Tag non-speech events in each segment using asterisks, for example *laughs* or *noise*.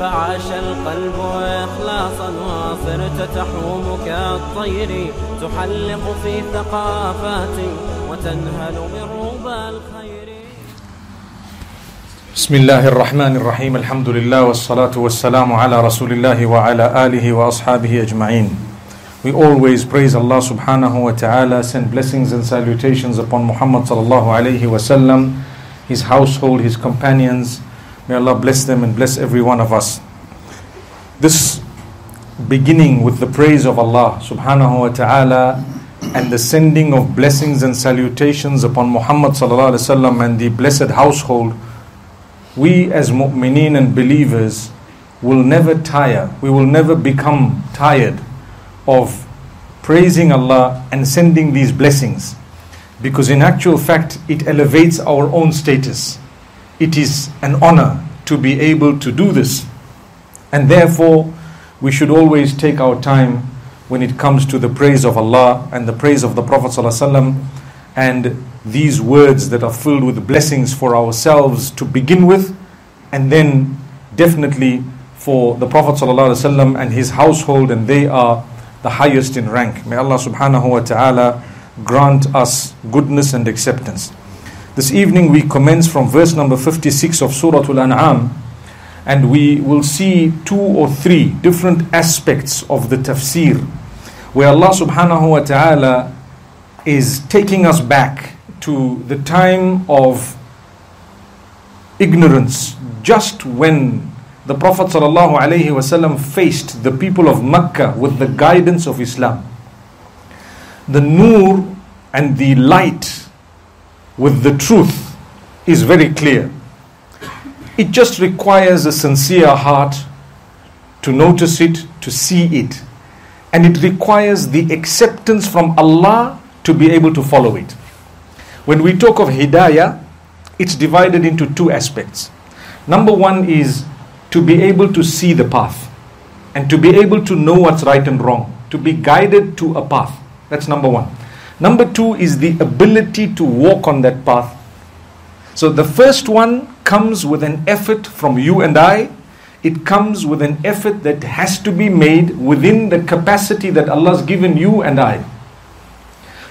فعاش القلب إخلاصا وصرت تحوم كالطير تحلق في ثقافات وتنهل من ربى الخير بسم الله الرحمن الرحيم الحمد لله والصلاة والسلام على رسول الله وعلى آله وأصحابه أجمعين We always praise Allah subhanahu wa ta'ala, send blessings and salutations upon Muhammad sallallahu alayhi wasallam, his household, his companions. May Allah bless them and bless every one of us. This beginning with the praise of Allah subhanahu wa ta'ala and the sending of blessings and salutations upon Muhammad sallallahu alayhi wasallam and the blessed household, we as mu'mineen and believers will never tire, we will never become tired of praising Allah and sending these blessings because in actual fact it elevates our own status it is an honor to be able to do this and therefore we should always take our time when it comes to the praise of Allah and the praise of the Prophet ﷺ and these words that are filled with blessings for ourselves to begin with and then definitely for the Prophet ﷺ and his household and they are the highest in rank. May Allah subhanahu wa ta'ala grant us goodness and acceptance. This evening we commence from verse number 56 of Surah Al-An'am and we will see two or three different aspects of the tafsir where Allah subhanahu wa ta'ala is taking us back to the time of ignorance just when the Prophet ﷺ faced the people of Mecca with the guidance of Islam. The nur and the light with the truth is very clear. It just requires a sincere heart to notice it, to see it. And it requires the acceptance from Allah to be able to follow it. When we talk of hidayah, it's divided into two aspects. Number one is to be able to see the path and to be able to know what's right and wrong, to be guided to a path. That's number one. Number two is the ability to walk on that path. So the first one comes with an effort from you and I. It comes with an effort that has to be made within the capacity that Allah's given you and I.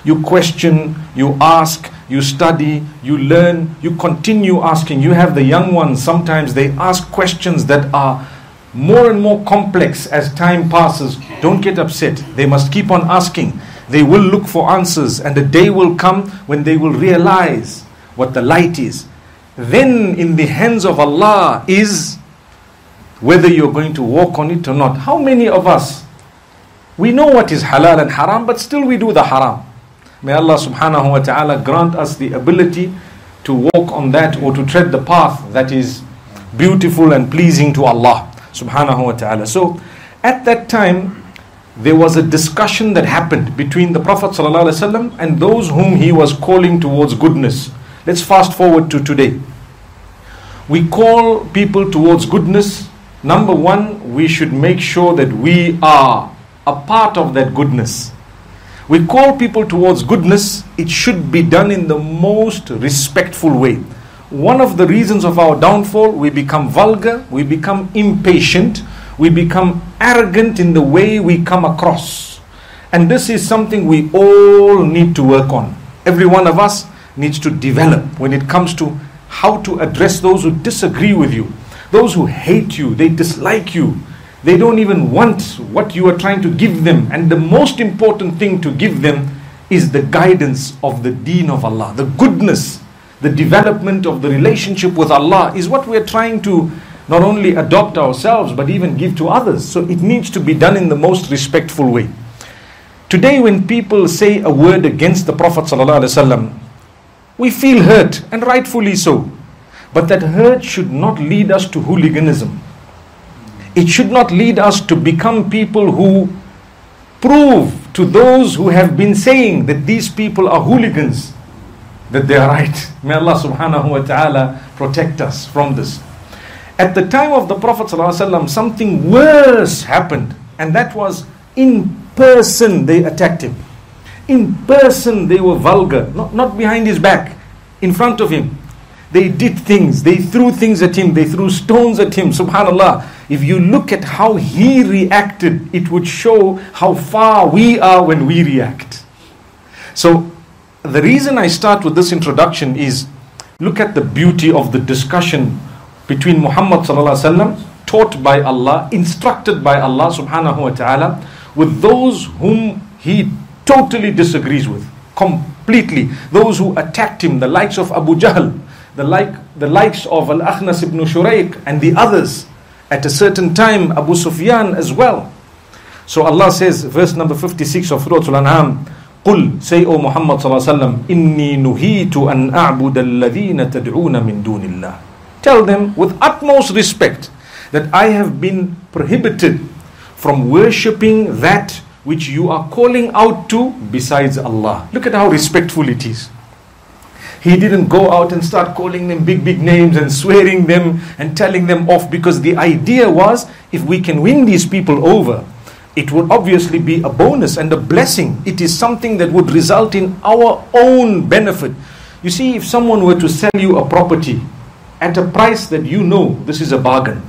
You question, you ask, you study, you learn, you continue asking. You have the young ones, sometimes they ask questions that are more and more complex as time passes. Don't get upset. They must keep on asking. They will look for answers, and a day will come when they will realize what the light is. Then, in the hands of Allah, is whether you're going to walk on it or not. How many of us we know what is halal and haram, but still we do the haram? May Allah subhanahu wa ta'ala grant us the ability to walk on that or to tread the path that is beautiful and pleasing to Allah subhanahu wa ta'ala. So at that time, there was a discussion that happened between the Prophet ﷺ and those whom he was calling towards goodness. Let's fast forward to today. We call people towards goodness. Number one, we should make sure that we are a part of that goodness. We call people towards goodness, it should be done in the most respectful way. One of the reasons of our downfall, we become vulgar, we become impatient, we become arrogant in the way we come across. And this is something we all need to work on. Every one of us needs to develop when it comes to how to address those who disagree with you, those who hate you, they dislike you, they don't even want what you are trying to give them. And the most important thing to give them is the guidance of the deen of Allah. The goodness, the development of the relationship with Allah is what we're trying to not only adopt ourselves but even give to others. So it needs to be done in the most respectful way. Today, when people say a word against the Prophet, ﷺ, we feel hurt, and rightfully so. But that hurt should not lead us to hooliganism it should not lead us to become people who prove to those who have been saying that these people are hooligans that they are right. May Allah subhanahu wa ta'ala protect us from this. At the time of the Prophet ﷺ, something worse happened, and that was in person they attacked him. In person they were vulgar, not, not behind his back, in front of him. They did things, they threw things at him, they threw stones at him. Subhanallah. If you look at how he reacted, it would show how far we are when we react. So, the reason I start with this introduction is look at the beauty of the discussion between Muhammad sallallahu taught by Allah, instructed by Allah subhanahu wa ta'ala, with those whom he totally disagrees with, completely. Those who attacked him, the likes of Abu Jahl, the, like, the likes of Al Akhnas ibn Shuraiq, and the others. At a certain time, Abu Sufyan as well. So Allah says, verse number 56 of Surah Al-An'am, قل say O Muhammad صلى الله عليه وسلم إني نهيت أن أعبد الذين تدعون من دون الله Tell them with utmost respect that I have been prohibited from worshipping that which you are calling out to besides Allah. Look at how respectful it is. He didn't go out and start calling them big, big names and swearing them and telling them off because the idea was if we can win these people over, it would obviously be a bonus and a blessing. It is something that would result in our own benefit. You see, if someone were to sell you a property at a price that you know this is a bargain,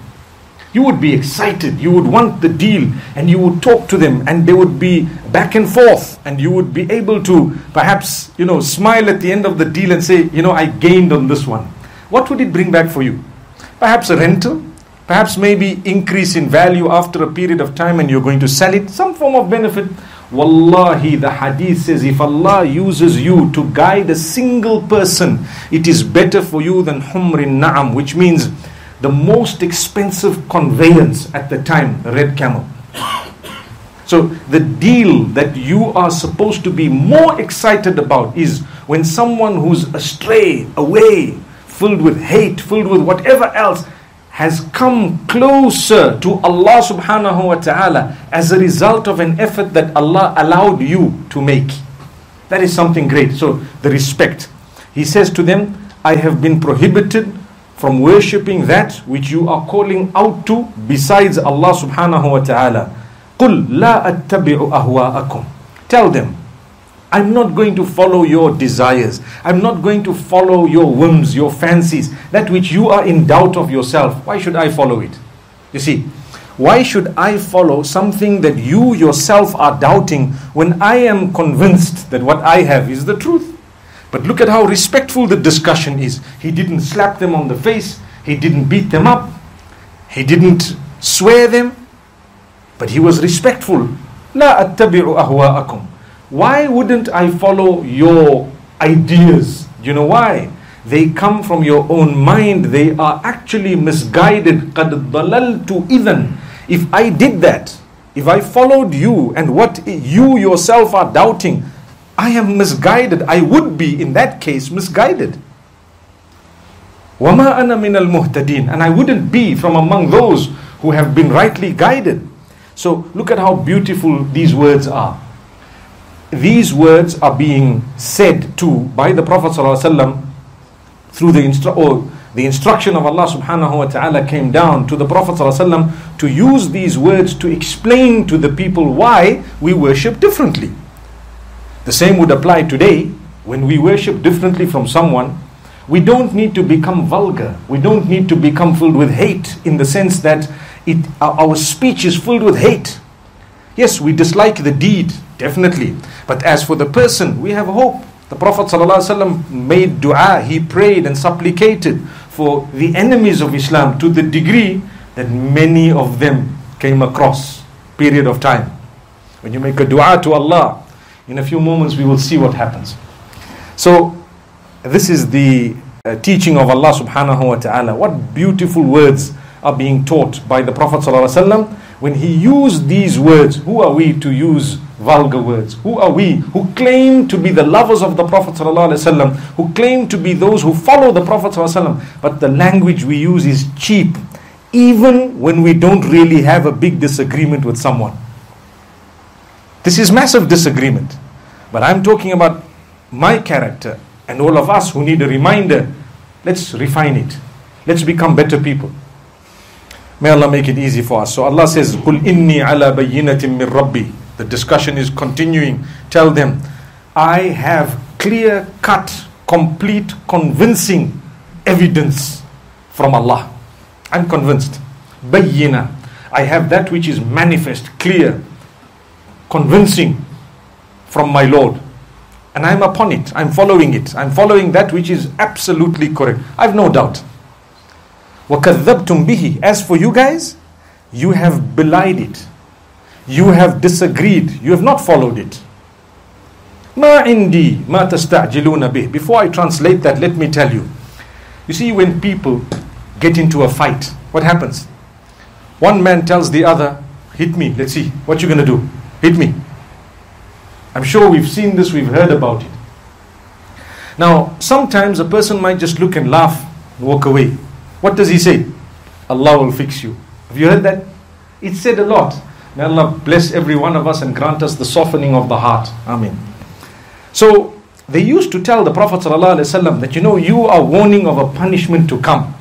you would be excited, you would want the deal, and you would talk to them, and they would be back and forth, and you would be able to perhaps, you know, smile at the end of the deal and say, you know, I gained on this one. What would it bring back for you? Perhaps a rental, perhaps maybe increase in value after a period of time, and you're going to sell it, some form of benefit. Wallahi, the hadith says if Allah uses you to guide a single person, it is better for you than humrin na'am, which means the most expensive conveyance at the time, red camel. So the deal that you are supposed to be more excited about is when someone who's astray, away, filled with hate, filled with whatever else, has come closer to Allah subhanahu wa ta'ala as a result of an effort that Allah allowed you to make. That is something great. So the respect. He says to them, I have been prohibited from worshipping that which you are calling out to besides Allah subhanahu wa ta'ala. قُلْ لَا أَتَّبِعُ أَهْوَاءَكُمْ Tell them, I'm not going to follow your desires. I'm not going to follow your whims, your fancies, that which you are in doubt of yourself. Why should I follow it? You see, why should I follow something that you yourself are doubting when I am convinced that what I have is the truth? But look at how respectful the discussion is. He didn't slap them on the face, he didn't beat them up, he didn't swear them, but he was respectful. لا أتبع أهواءكم. Why wouldn't I follow your ideas? You know why? They come from your own mind. They are actually misguided. قَدْ ضَلَلْتُ إِذًا If I did that, if I followed you and what you yourself are doubting, I am misguided. I would be, in that case, misguided. وَمَا أَنَا مِنَ الْمُهْتَدِينَ And I wouldn't be from among those who have been rightly guided. So look at how beautiful these words are. These words are being said to by the Prophet ﷺ through the instru- or the instruction of Allah subhanahu wa ta'ala came down to the Prophet ﷺ to use these words to explain to the people why we worship differently. The same would apply today when we worship differently from someone. We don't need to become vulgar. We don't need to become filled with hate in the sense that it, our speech is filled with hate. Yes, we dislike the deed, definitely. But as for the person, we have hope. The Prophet ﷺ made dua, he prayed and supplicated for the enemies of Islam to the degree that many of them came across period of time. When you make a dua to Allah, in a few moments we will see what happens. So this is the uh, teaching of Allah subhanahu wa ta'ala. What beautiful words are being taught by the Prophet ﷺ when he used these words. Who are we to use vulgar words? Who are we who claim to be the lovers of the Prophet ﷺ, who claim to be those who follow the Prophet ﷺ, but the language we use is cheap, even when we don't really have a big disagreement with someone. This is massive disagreement. But I'm talking about my character and all of us who need a reminder. Let's refine it. Let's become better people. May Allah make it easy for us. So Allah says, قُلْ إِنِّي عَلَى بَيِّنَةٍ مِّن رَبِّي The discussion is continuing. Tell them, I have clear cut, complete, convincing evidence from Allah. I'm convinced. Bayyina. I have that which is manifest, clear, convincing from my Lord. And I'm upon it. I'm following it. I'm following that which is absolutely correct. I've no doubt. وَكَذَّبْتُمْ bihi. As for you guys, you have belied it. You have disagreed. You have not followed it. Ma indi ma tasta'jiluna bih. Before I translate that, let me tell you. You see, when people get into a fight, what happens? One man tells the other, hit me, let's see, what you gonna do? Hit me. I'm sure we've seen this, we've heard about it. Now, sometimes a person might just look and laugh and walk away. What does he say? Allah will fix you. Have you heard that? It's said a lot. May Allah bless every one of us and grant us the softening of the heart. Amen. So, they used to tell the Prophet ﷺ that, you know, you are warning of a punishment to come.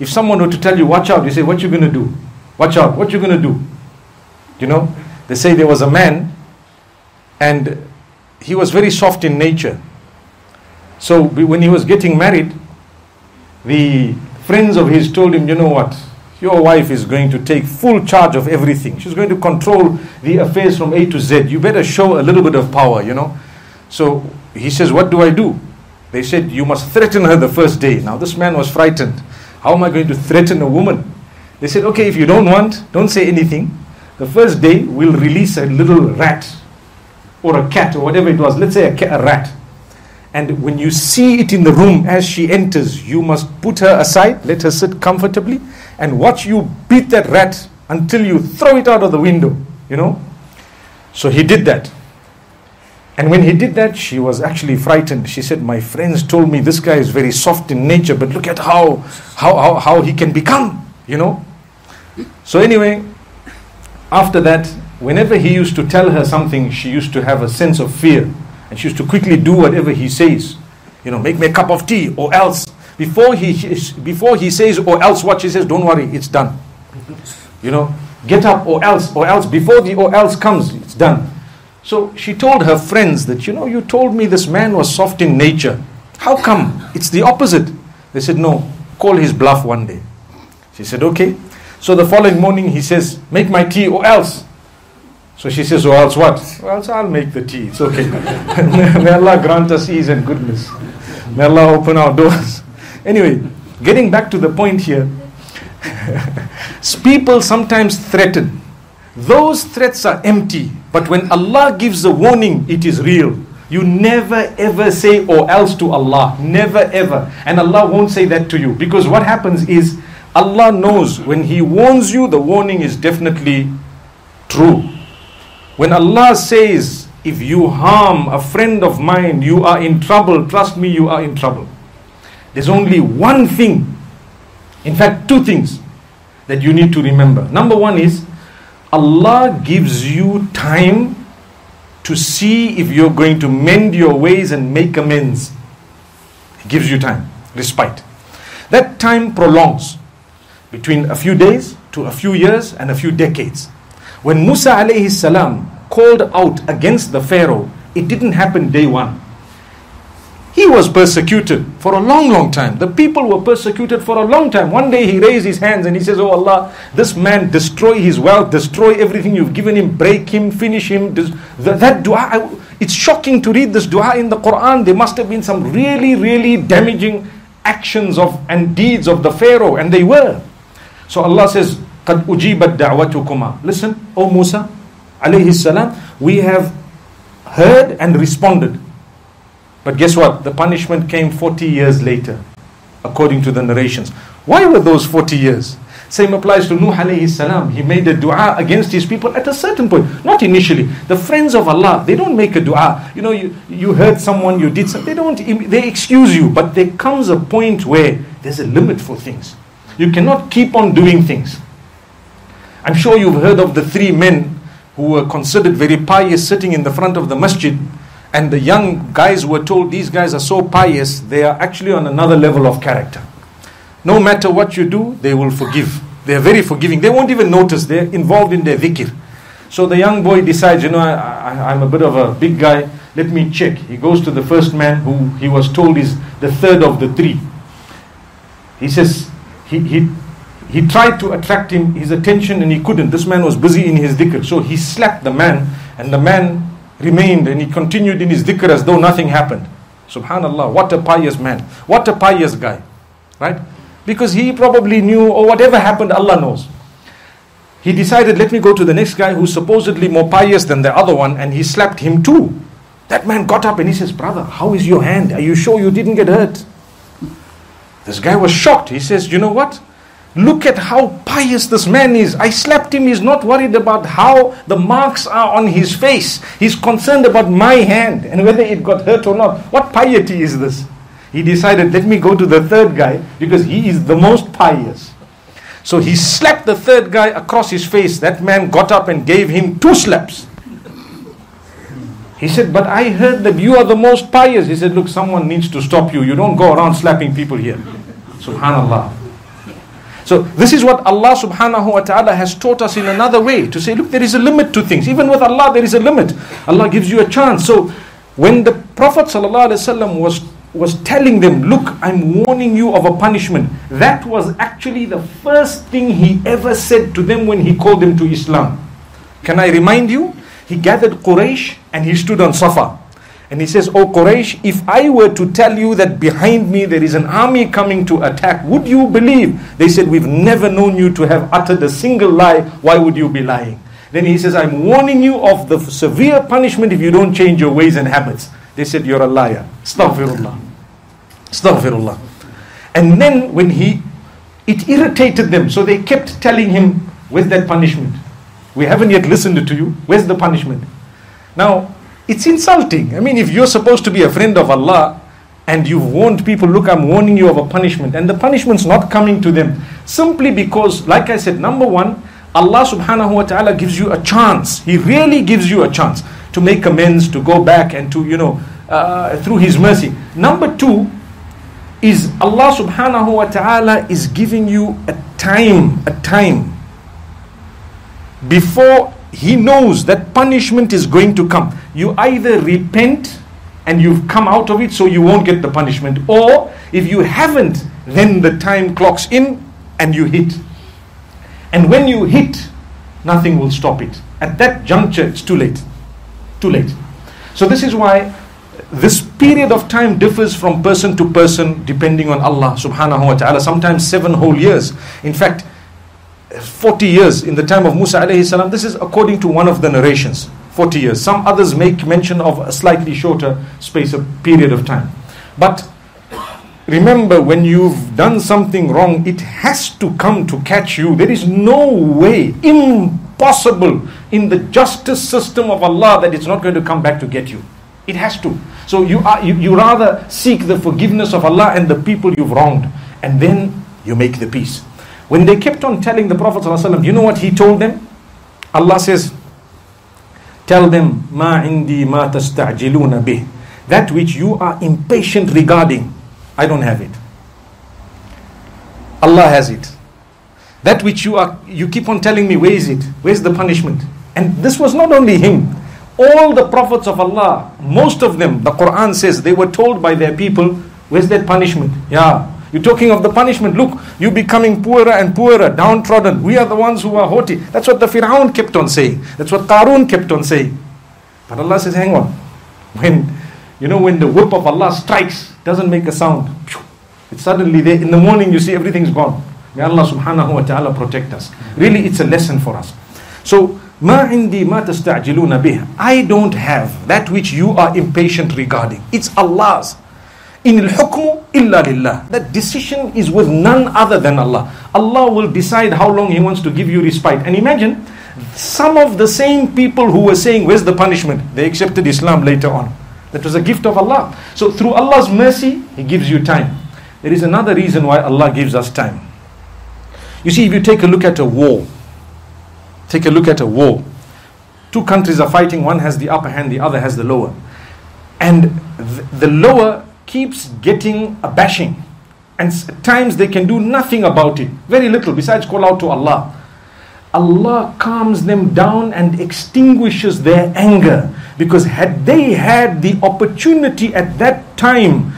If someone were to tell you, watch out, you say, what you going to do? Watch out, what you going to do? You know, they say there was a man and he was very soft in nature. So when he was getting married, the friends of his told him, you know what? Your wife is going to take full charge of everything. She's going to control the affairs from A to Z. You better show a little bit of power, you know. So he says, What do I do? They said, You must threaten her the first day. Now, this man was frightened. How am I going to threaten a woman? They said, Okay, if you don't want, don't say anything. The first day, we'll release a little rat or a cat or whatever it was. Let's say a, cat, a rat. And when you see it in the room as she enters, you must put her aside, let her sit comfortably, and watch you beat that rat until you throw it out of the window. You know? So he did that. And when he did that, she was actually frightened. She said, My friends told me this guy is very soft in nature, but look at how, how, how, how he can become, you know. So, anyway, after that, whenever he used to tell her something, she used to have a sense of fear. And she used to quickly do whatever he says. You know, make me a cup of tea or else. Before he, before he says or else what she says, don't worry, it's done. You know, get up or else, or else. Before the or else comes, it's done. So she told her friends that, you know, you told me this man was soft in nature. How come? It's the opposite. They said, no, call his bluff one day. She said, okay. So the following morning he says, make my tea or else. So she says, or else what? Or else I'll make the tea. It's okay. *laughs* May Allah grant us ease and goodness. May Allah open our doors. Anyway, getting back to the point here, *laughs* people sometimes threaten. Those threats are empty but when Allah gives a warning, it is real. You never ever say or else to Allah. Never ever. And Allah won't say that to you. Because what happens is Allah knows when He warns you, the warning is definitely true. When Allah says, if you harm a friend of mine, you are in trouble, trust me, you are in trouble. There's only one thing, in fact, two things that you need to remember. Number one is Allah gives you time to see if you're going to mend your ways and make amends. He gives you time, respite. That time prolongs between a few days to a few years and a few decades. When Musa alayhi salam called out against the Pharaoh, it didn't happen day one. He was persecuted for a long, long time. The people were persecuted for a long time. One day he raised his hands and he says, Oh Allah, this man destroy his wealth, destroy everything you've given him, break him, finish him. That dua, it's shocking to read this dua in the Quran. There must have been some really, really damaging actions of and deeds of the Pharaoh, and they were. So Allah says, قَدْ أُجِيبَتْ دَعْوَتُكُمَا Listen, O Musa, alayhi salam, we have heard and responded. but guess what? The punishment came 40 years later, according to the narrations. Why were those 40 years? Same applies to Nuh alayhi salam. He made a dua against his people at a certain point, not initially. The friends of Allah, they don't make a dua. You know, you, you heard someone, you did something, they don't, they excuse you. But there comes a point where there's a limit for things. You cannot keep on doing things. I'm sure you've heard of the three men who were considered very pious sitting in the front of the masjid and the young guys were told these guys are so pious, they are actually on another level of character. No matter what you do, they will forgive. They are very forgiving. They won't even notice. They're involved in their dhikr. So the young boy decides, you know, I, am a bit of a big guy. Let me check. He goes to the first man who he was told is the third of the three. he says, he, he, he tried to attract him, his attention and he couldn't. This man was busy in his dhikr. So he slapped the man and the man remained and he continued in his dhikr as though nothing happened. Subhanallah, what a pious man. What a pious guy. Right? Because he probably knew, or whatever happened, Allah knows. He decided, let me go to the next guy who's supposedly more pious than the other one, and he slapped him too. That man got up and he says, Brother, how is your hand? Are you sure you didn't get hurt? This guy was shocked. He says, You know what? Look at how pious this man is. I slapped him. He's not worried about how the marks are on his face. He's concerned about my hand and whether it got hurt or not. What piety is this? He decided, let me go to the third guy because he is the most pious. So he slapped the third guy across his face. That man got up and gave him two slaps. He said, But I heard that you are the most pious. He said, Look, someone needs to stop you. You don't go around slapping people here. Subhanallah. So this is what Allah subhanahu wa ta'ala has taught us in another way to say, look, there is a limit to things. Even with Allah, there is a limit. Allah gives you a chance. So when the Prophet was was telling them, Look, I'm warning you of a punishment. That was actually the first thing he ever said to them when he called them to Islam. Can I remind you? He gathered Quraysh and he stood on Safa. And he says, Oh Quraysh, if I were to tell you that behind me there is an army coming to attack, would you believe? They said, We've never known you to have uttered a single lie. Why would you be lying? Then he says, I'm warning you of the severe punishment if you don't change your ways and habits. They said, You're a liar. Astaghfirullah. Astaghfirullah. And then when he, it irritated them, so they kept telling him, Where's that punishment? We haven't yet listened to you. Where's the punishment? Now, it's insulting. I mean, if you're supposed to be a friend of Allah and you've warned people, look, I'm warning you of a punishment, and the punishment's not coming to them simply because, like I said, number one, Allah subhanahu wa ta'ala gives you a chance. He really gives you a chance to make amends, to go back and to, you know, uh, through His mercy. Number two is Allah subhanahu wa ta'ala is giving you a time, a time before he knows that punishment is going to come. You either repent and you've come out of it so you won't get the punishment, or if you haven't, then the time clocks in and you hit. And when you hit, nothing will stop it. At that juncture, it's too late. Too late. So, this is why this period of time differs from person to person depending on Allah subhanahu wa ta'ala. Sometimes seven whole years. In fact, 40 years in the time of Musa alayhi salam. This is according to one of the narrations. 40 years. Some others make mention of a slightly shorter space of period of time. But remember, when you've done something wrong, it has to come to catch you. There is no way, impossible in the justice system of Allah that it's not going to come back to get you. It has to. So you are you, you rather seek the forgiveness of Allah and the people you've wronged, and then you make the peace. When they kept on telling the Prophet ﷺ, you know what he told them? Allah says, Tell them, Ma indi ma tasta'jiluna bih. That which you are impatient regarding, I don't have it. Allah has it. That which you are you keep on telling me, where is it? Where's the punishment? And this was not only him. All the prophets of Allah, most of them, the Quran says they were told by their people, where's that punishment? Yeah, you're talking of the punishment. Look, you becoming poorer and poorer, downtrodden. We are the ones who are haughty. That's what the Firaun kept on saying. That's what Qarun kept on saying. But Allah says, hang on. When, you know, when the whip of Allah strikes, doesn't make a sound. It's suddenly there. In the morning, you see everything's gone. May Allah subhanahu wa ta'ala protect us. Really, it's a lesson for us. So, ما عندي ما تستعجلون به I don't have that which you are impatient regarding. It's Allah's. In al-hukmu illa lillah. That decision is with none other than Allah. Allah will decide how long He wants to give you respite. And imagine, some of the same people who were saying, where's the punishment? They accepted Islam later on. That was a gift of Allah. So through Allah's mercy, He gives you time. There is another reason why Allah gives us time. You see, if you take a look at a war, take a look at a war. Two countries are fighting, one has the upper hand, the other has the lower. And the lower keeps getting a bashing. And at times they can do nothing about it. Very little, besides call out to Allah. Allah calms them down and extinguishes their anger. Because had they had the opportunity at that time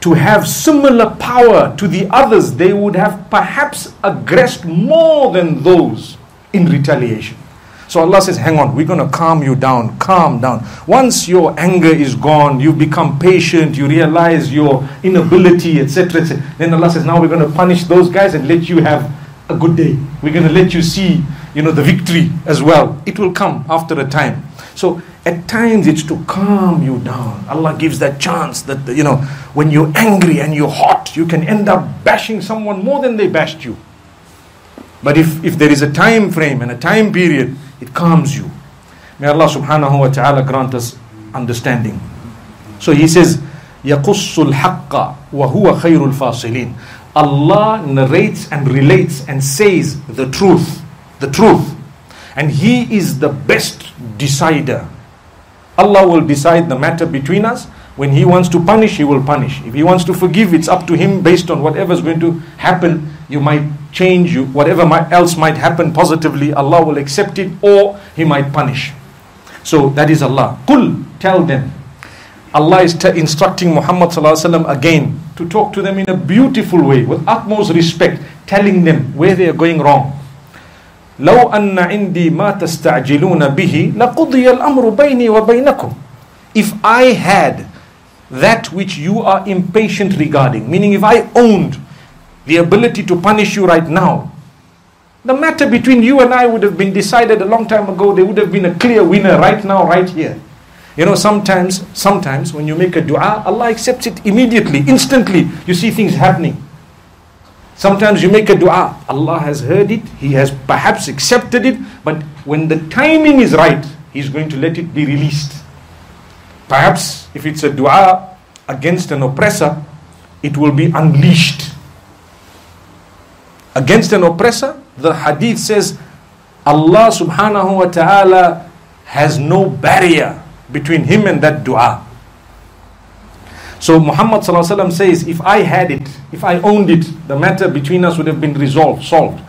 to have similar power to the others, they would have perhaps aggressed more than those in retaliation. So Allah says, hang on, we're going to calm you down, calm down. Once your anger is gone, you become patient, you realize your inability, etc., etc. Then Allah says, now we're going to punish those guys and let you have a good day. We're going to let you see, you know, the victory as well. It will come after a time. So at times it's to calm you down. Allah gives that chance that, you know, when you're angry and you're hot, you can end up bashing someone more than they bashed you. But if, if there is a time frame and a time period, it calms you. May Allah subhanahu wa ta'ala grant us understanding. So he says, يَقُصُّ الْحَقَّ وَهُوَ خَيْرُ الْفَاصِلِينَ Allah narrates and relates and says the truth. The truth. And He is the best decider. Allah will decide the matter between us. When He wants to punish, He will punish. If He wants to forgive, it's up to Him based on whatever is going to happen. You might change you, whatever might, else might happen positively, Allah will accept it or He might punish. So that is Allah. Qul, tell them. Allah is t- instructing Muhammad again to talk to them in a beautiful way with utmost respect, telling them where they are going wrong. لو أن عندي ما تستعجلون به لقضي الأمر بيني وبينكم If I had that which you are impatient regarding, meaning if I owned the ability to punish you right now, the matter between you and I would have been decided a long time ago. There would have been a clear winner right now, right here. You know, sometimes, sometimes when you make a dua, Allah accepts it immediately, instantly. You see things happening. Sometimes you make a dua, Allah has heard it, He has perhaps accepted it, but when the timing is right, He's going to let it be released. Perhaps if it's a dua against an oppressor, it will be unleashed. Against an oppressor, the hadith says Allah subhanahu wa ta'ala has no barrier between him and that dua. So Muhammad says, if I had it, if I owned it, the matter between us would have been resolved, solved.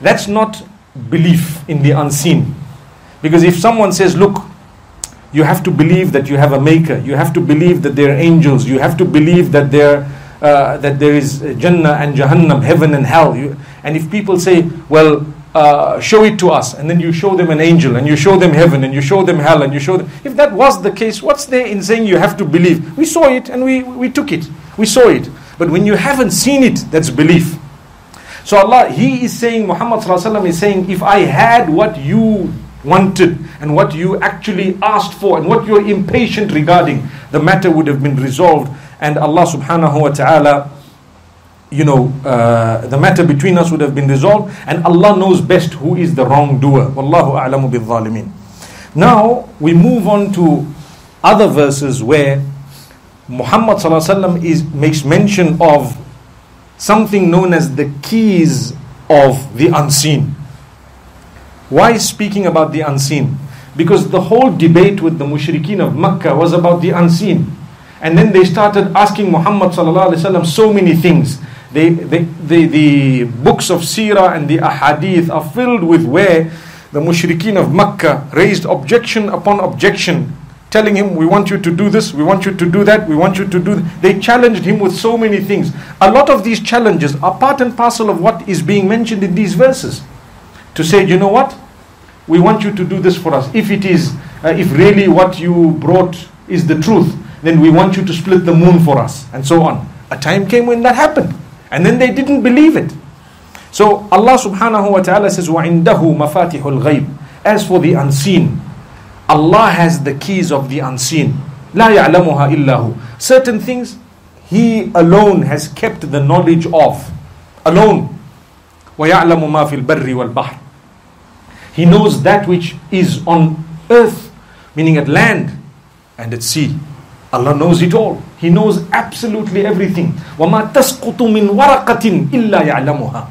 That's not belief in the unseen. Because if someone says, look, you have to believe that you have a maker, you have to believe that there are angels, you have to believe that there, uh, that there is Jannah and Jahannam, heaven and hell. You, and if people say, well, uh, show it to us, and then you show them an angel, and you show them heaven, and you show them hell, and you show them. If that was the case, what's there in saying you have to believe? We saw it and we, we took it. We saw it. But when you haven't seen it, that's belief. So Allah, He is saying, Muhammad is saying, if I had what you wanted and what you actually asked for and what you're impatient regarding, the matter would have been resolved. And Allah subhanahu wa ta'ala you know, uh, the matter between us would have been resolved, and Allah knows best who is the wrongdoer. Wallahu a'lamu bil zalimin. Now we move on to other verses where Muhammad is makes mention of something known as the keys of the unseen. Why speaking about the unseen? Because the whole debate with the mushrikeen of Makkah was about the unseen. And then they started asking Muhammad so many things the, the, the, the books of Sirah and the Ahadith are filled with where the mushrikeen of Makkah raised objection upon objection, telling him, We want you to do this, we want you to do that, we want you to do. That. They challenged him with so many things. A lot of these challenges are part and parcel of what is being mentioned in these verses. To say, you know what? We want you to do this for us. If it is, uh, if really what you brought is the truth, then we want you to split the moon for us, and so on. A time came when that happened. And then they didn't believe it. So Allah subhanahu wa ta'ala says, وَعِنْدَهُ مَفَاتِحُ الْغَيْبِ As for the unseen, Allah has the keys of the unseen. لَا يَعْلَمُهَا إِلَّا هُ Certain things He alone has kept the knowledge of. Alone. وَيَعْلَمُ مَا فِي الْبَرِّ وَالْبَحْرِ He knows that which is on earth, meaning at land and at sea. Allah knows it all. He knows absolutely everything. وَمَا تَسْقُطُ مِنْ وَرَقَةٍ إِلَّا يَعْلَمُهَا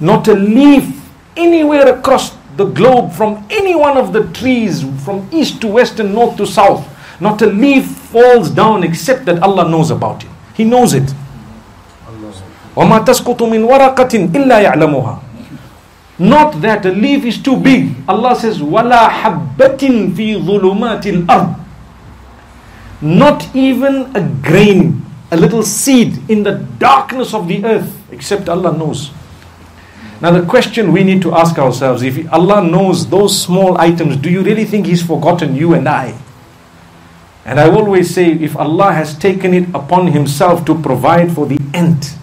Not a leaf anywhere across the globe from any one of the trees from east to west and north to south. Not a leaf falls down except that Allah knows about it. He knows it. وَمَا تَسْقُطُ مِنْ وَرَقَةٍ إِلَّا يَعْلَمُهَا Not that a leaf is too big. Allah says, وَلَا حَبَّةٍ فِي ظُلُمَاتِ الْأَرْضِ not even a grain a little seed in the darkness of the earth, except Allah knows. Now, the question we need to ask ourselves if Allah knows those small items, do you really think He's forgotten you and I? And I always say, if Allah has taken it upon Himself to provide for the ant,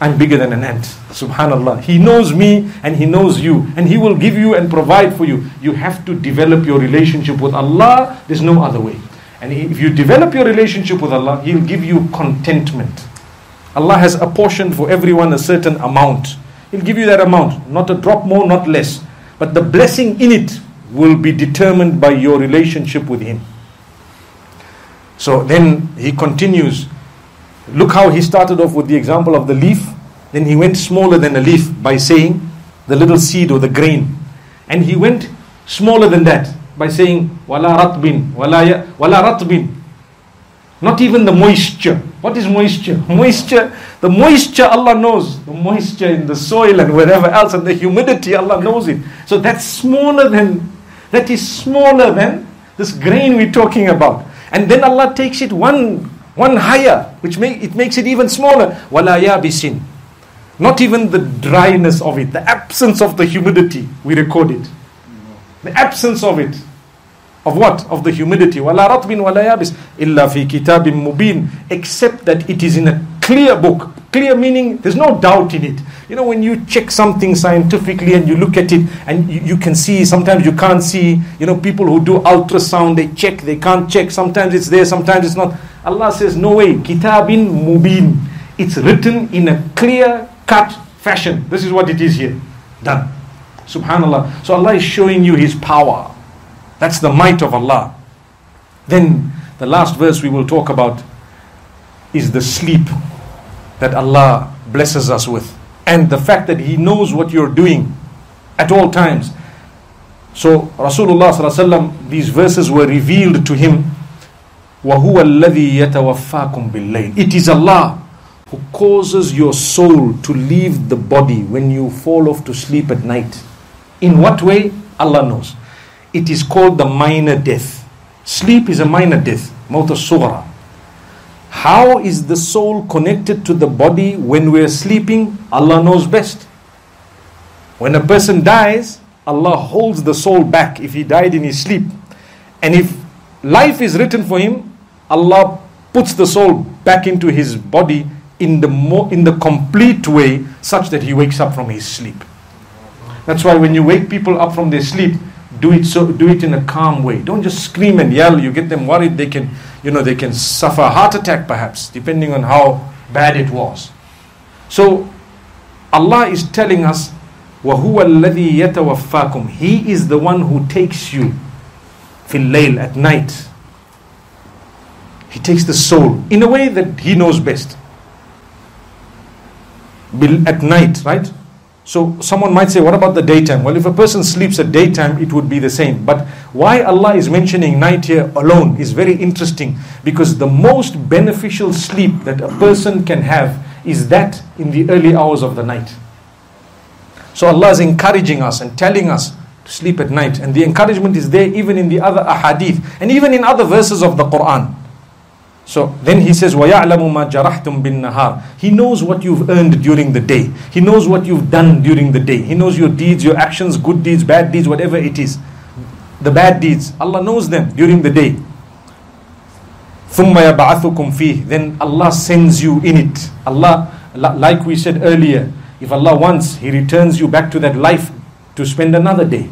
I'm bigger than an ant. Subhanallah. He knows me and He knows you, and He will give you and provide for you. You have to develop your relationship with Allah. There's no other way. And if you develop your relationship with Allah, He'll give you contentment. Allah has apportioned for everyone a certain amount. He'll give you that amount, not a drop more, not less. But the blessing in it will be determined by your relationship with Him. So then he continues. Look how he started off with the example of the leaf. Then he went smaller than a leaf by saying the little seed or the grain. And he went smaller than that by saying wala ratbin, wala, ya, wala ratbin. Not even the moisture. What is moisture? *laughs* Moisture, the moisture Allah knows. The moisture in the soil and wherever else, and the humidity Allah knows it. So that's smaller than, that is smaller than this grain we're talking about. And then Allah takes it one, one higher, which make, it makes it even smaller. Wala yabisin. Not even the dryness of it, the absence of the humidity, we record it. The absence of it. Of what? Of the humidity. Wala ratbin wala. Illa fi kitabim mubin. Except that it is in a clear book. Clear meaning there's no doubt in it. You know, when you check something scientifically and you look at it and you, you, can see, sometimes you can't see. You know, people who do ultrasound, they check, they can't check. Sometimes it's there, sometimes it's not. Allah says, no way. Kitabin mubin. It's written in a clear cut fashion. This is what it is here. Done. Subhanallah. So Allah is showing you His power. That's the might of Allah. Then the last verse we will talk about is the sleep that Allah blesses us with. And the fact that He knows what you're doing at all times. So Rasulullah ﷺ, these verses were revealed to him. وَهُوَ الَّذِي يَتَوَفَّاكُمْ بِاللَّيْلِ It is Allah who causes your soul to leave the body when you fall off to sleep at night. In what way? Allah knows. It is called the minor death. Sleep is a minor death, maut sughra. How is the soul connected to the body when we're sleeping? Allah knows best. When a person dies, Allah holds the soul back if he died in his sleep. And if life is written for him, Allah puts the soul back into his body in the mo- in the complete way such that he wakes up from his sleep. That's why when you wake people up from their sleep, do it so do it in a calm way. Don't just scream and yell. You get them worried. They can you know they can suffer a heart attack perhaps depending on how bad it was. So Allah is telling us وَهُوَ الَّذِي يَتَوَفَّاكُمْ He is the one who takes you fil layl at night. He takes the soul in a way that He knows best. At night, right? So someone might say, what about the daytime? Well, if a person sleeps at daytime, it would be the same. But why Allah is mentioning night here alone is very interesting because the most beneficial sleep that a person can have is that in the early hours of the night. So Allah is encouraging us and telling us to sleep at night. And the encouragement is there even in the other ahadith and even in other verses of the Quran. So then he says, وَيَعْلَمُ مَا جَرَحْتُمْ بِالنَّهَارِ He knows what you've earned during the day. He knows what you've done during the day. He knows your deeds, your actions, good deeds, bad deeds, whatever it is. The bad deeds, Allah knows them during the day. ثُمَّ يَبْعَثُكُمْ فِيهِ Then Allah sends you in it. Allah, like we said earlier, if Allah wants, He returns you back to that life to spend another day.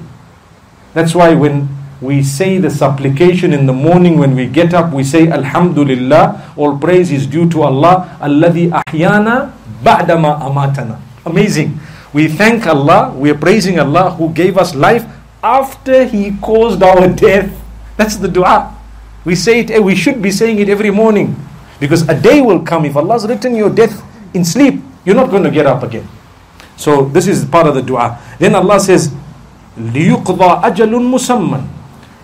That's why when we say the supplication in the morning when we get up, we say Alhamdulillah, all praise is due to Allah, Alladhi ahyana ba'dama amatana. Amazing. We thank Allah, we are praising Allah who gave us life after He caused our death. That's the dua. We say it, we should be saying it every morning. Because a day will come, if Allah's written your death in sleep, you're not going to get up again. So this is part of the dua. Then Allah says, لِيُقْضَى أَجَلٌ مُسَمًّى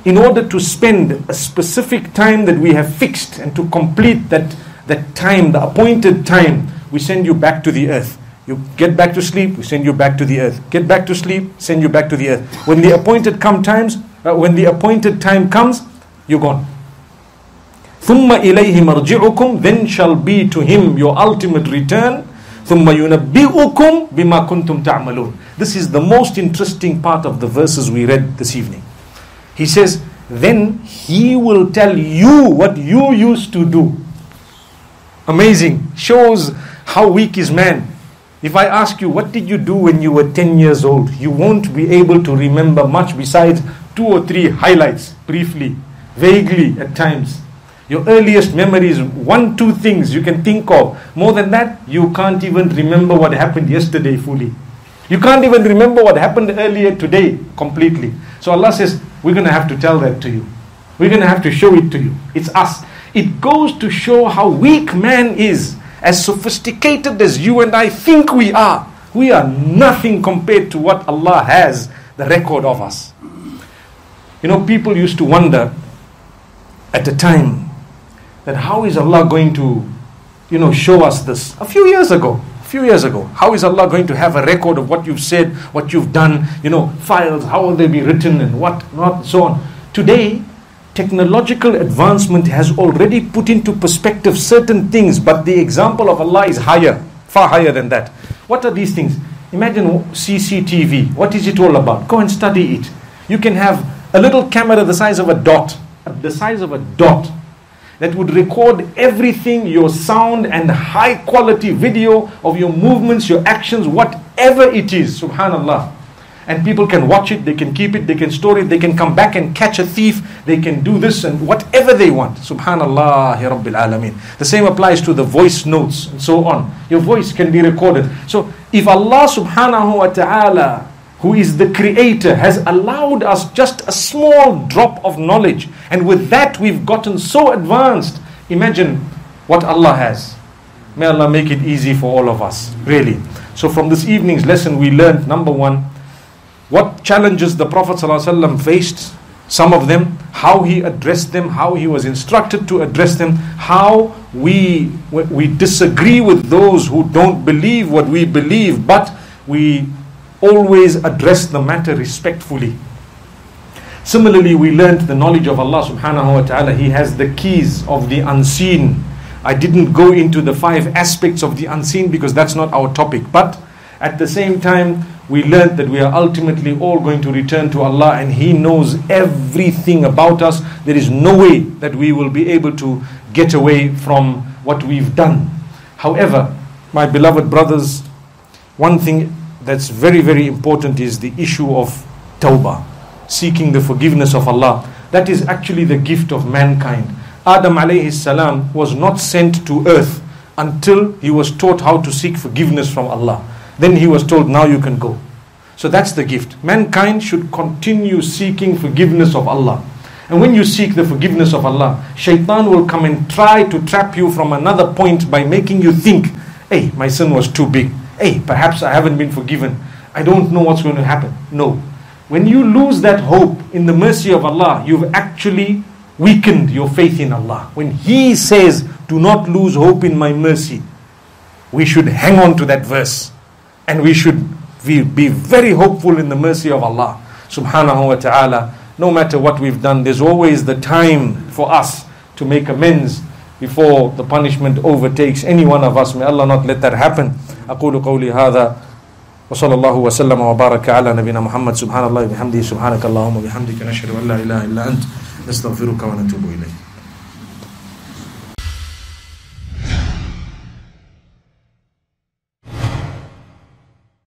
in order to spend a specific time that we have fixed and to complete that, that time, the appointed time, we send you back to the earth. You get back to sleep, we send you back to the earth. Get back to sleep, send you back to the earth. When the appointed come times, uh, when the appointed time comes, you're gone. ثم إليه مرجعكم then shall be to him your ultimate return ثم ينبئكم بما كنتم تعملون this is the most interesting part of the verses we read this evening he says then he will tell you what you used to do amazing shows how weak is man if I ask you, what did you do when you were 10 years old? You won't be able to remember much besides two or three highlights, briefly, vaguely at times. Your earliest memories, one, two things you can think of. More than that, you can't even remember what happened yesterday fully. You can't even remember what happened earlier today completely. So Allah says, we're going to have to tell that to you. We're going to have to show it to you. It's us. It goes to show how weak man is as sophisticated as you and I think we are, we are nothing compared to what Allah has the record of us. You know, people used to wonder at the time that how is Allah going to, you know, show us this? A few years ago, a few years ago, how is Allah going to have a record of what you've said, what you've done, you know, files, how will they be written and what, not, so on. Today, technological advancement has already put into perspective certain things, but the example of Allah is higher, far higher than that. What are these things? Imagine CCTV. What is it all about? Go and study it. You can have a little camera the size of a dot, the size of a dot, that would record everything your sound and high quality video of your movements, your actions, whatever it is. Subhanallah and people can watch it, they can keep it, they can store it, they can come back and catch a thief, they can do this and whatever they want. Subhanallah, Rabbil Alameen. The same applies to the voice notes and so on. Your voice can be recorded. So if Allah subhanahu wa ta'ala, who is the creator, has allowed us just a small drop of knowledge, and with that we've gotten so advanced, imagine what Allah has. May Allah make it easy for all of us, really. So from this evening's lesson, we learned number one, what challenges the Prophet ﷺ faced, some of them, how he addressed them, how he was instructed to address them, how we, we disagree with those who don't believe what we believe, but we always address the matter respectfully. Similarly, we learned the knowledge of Allah subhanahu wa ta'ala. He has the keys of the unseen. I didn't go into the five aspects of the unseen because that's not our topic. But at the same time, we learned that we are ultimately all going to return to Allah and He knows everything about us. There is no way that we will be able to get away from what we've done. However, my beloved brothers, one thing that's very, very important is the issue of tawbah, seeking the forgiveness of Allah. That is actually the gift of mankind. Adam alayhi salam was not sent to earth until he was taught how to seek forgiveness from Allah. Then he was told, now you can go. So that's the gift. Mankind should continue seeking forgiveness of Allah. And when you seek the forgiveness of Allah, shaitan will come and try to trap you from another point by making you think, hey, my sin was too big. Hey, perhaps I haven't been forgiven. I don't know what's going to happen. No. When you lose that hope in the mercy of Allah, you've actually weakened your faith in Allah. When He says, do not lose hope in my mercy, we should hang on to that verse and we should be, be very hopeful in the mercy of Allah subhanahu wa ta'ala. No matter what we've done, there's always the time for us to make amends before the punishment overtakes any one of us. May Allah not let that happen. أقول قولي هذا وصلى الله وسلم وبارك على نبينا محمد سبحان الله وبحمده سبحانك اللهم وبحمدك نشهد أن لا إله إلا أنت نستغفرك ونتوب إليك